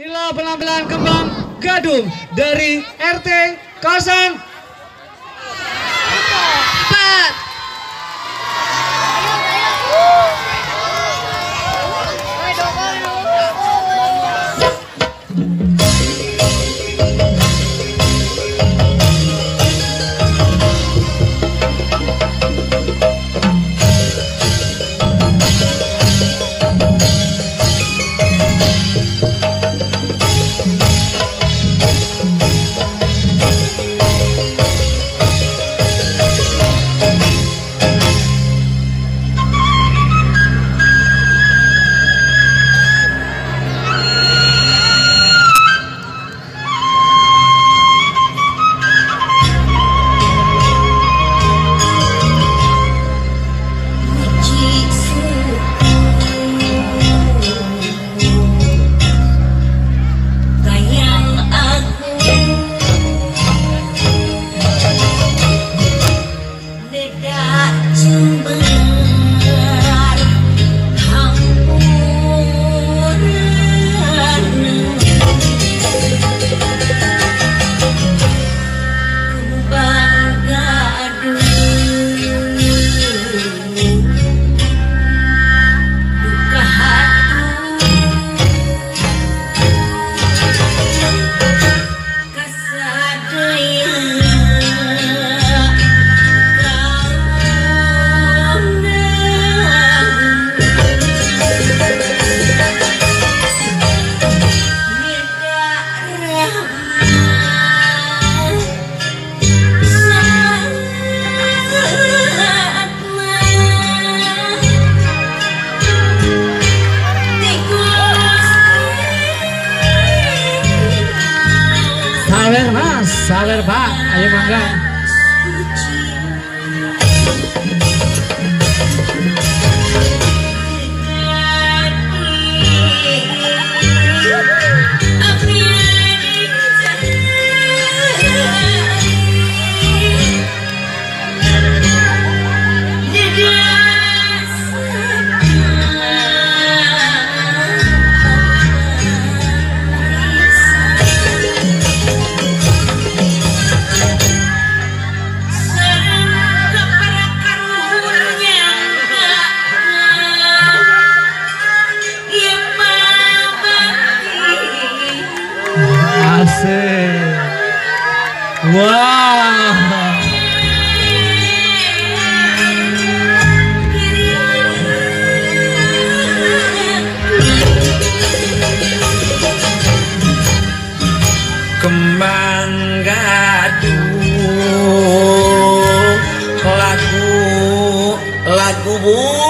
Inilah penampilan kembang gadung dari RT 0 Saler, pak, ayo mangga. Wow. kembang gaduh lagu lagu buku